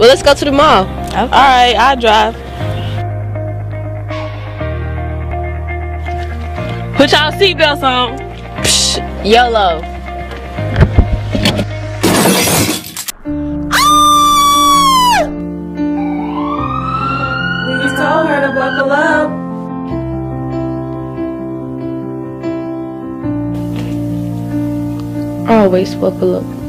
Well, let's go to the mall. Okay. All right, I'll drive. Put y'all seatbelts on. Psh, YOLO. Always buckle up.